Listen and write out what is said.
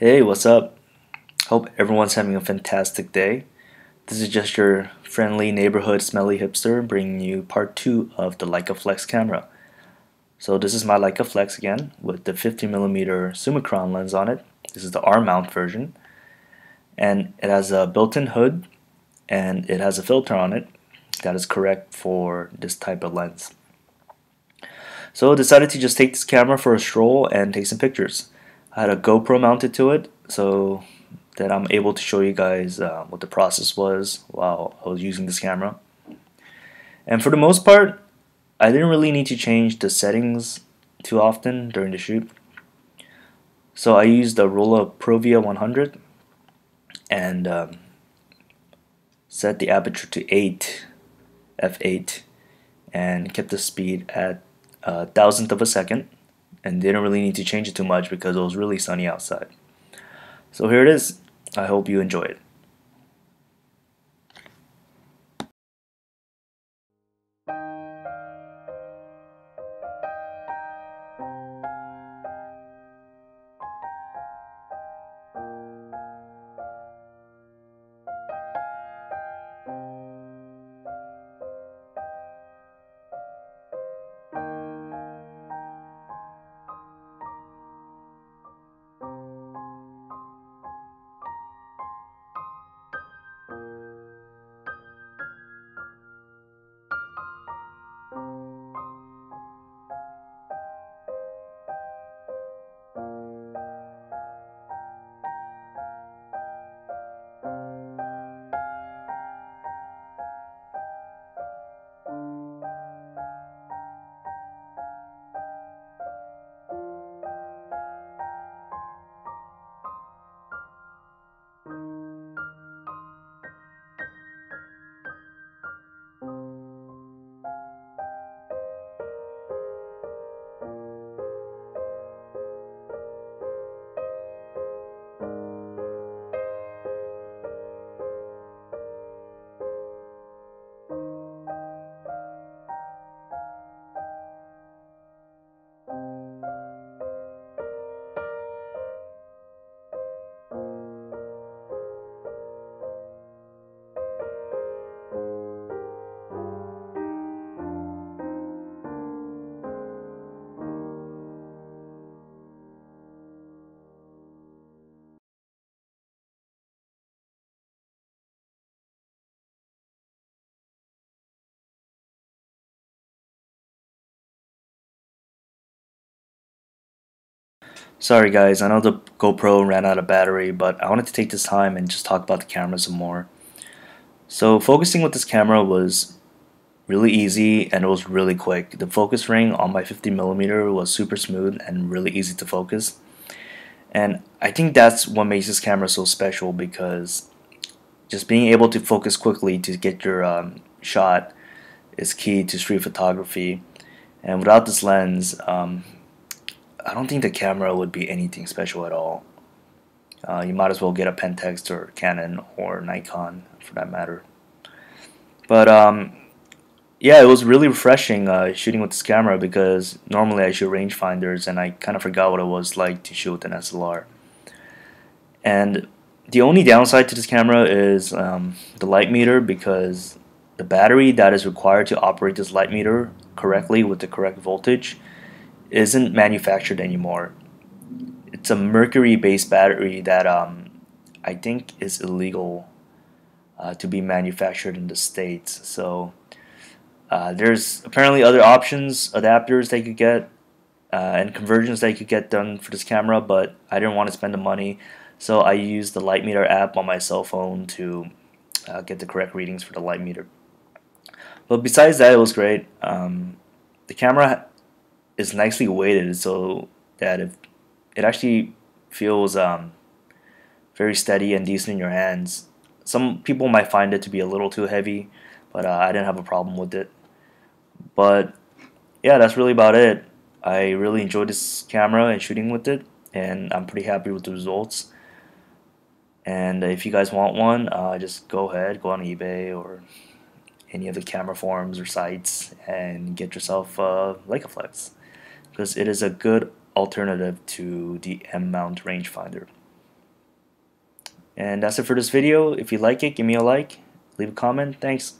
Hey, what's up? Hope everyone's having a fantastic day. This is just your friendly neighborhood smelly hipster bringing you part 2 of the Leicaflex camera. So this is my Leicaflex again with the 50mm Summicron lens on it. This is the R-mount version. And it has a built-in hood and it has a filter on it that is correct for this type of lens. So I decided to just take this camera for a stroll and take some pictures. I had a GoPro mounted to it so that I'm able to show you guys uh, what the process was while I was using this camera. And for the most part, I didn't really need to change the settings too often during the shoot. So I used the Rolla Provia 100 and um, set the aperture to 8 f8 and kept the speed at a thousandth of a second and didn't really need to change it too much because it was really sunny outside. So here it is. I hope you enjoy it. Sorry guys, I know the GoPro ran out of battery, but I wanted to take this time and just talk about the camera some more. So focusing with this camera was really easy and it was really quick. The focus ring on my 50mm was super smooth and really easy to focus. And I think that's what makes this camera so special because just being able to focus quickly to get your um, shot is key to street photography. And without this lens, um, I don't think the camera would be anything special at all. Uh, you might as well get a Pentax or Canon or Nikon for that matter. But um, yeah, it was really refreshing uh, shooting with this camera because normally I shoot rangefinders and I kind of forgot what it was like to shoot with an SLR. And the only downside to this camera is um, the light meter because the battery that is required to operate this light meter correctly with the correct voltage isn't manufactured anymore. It's a mercury-based battery that um, I think is illegal uh, to be manufactured in the states. So uh, there's apparently other options, adapters they could get, uh, and conversions they could get done for this camera, but I didn't want to spend the money, so I used the light meter app on my cell phone to uh, get the correct readings for the light meter. But besides that, it was great. Um, the camera is nicely weighted so that if it actually feels um, very steady and decent in your hands. Some people might find it to be a little too heavy, but uh, I didn't have a problem with it. But yeah, that's really about it. I really enjoyed this camera and shooting with it, and I'm pretty happy with the results. And if you guys want one, uh, just go ahead, go on eBay or any of the camera forums or sites and get yourself a Leicaflex because it is a good alternative to the M-mount rangefinder. And that's it for this video. If you like it, give me a like, leave a comment. Thanks.